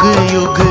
युग युग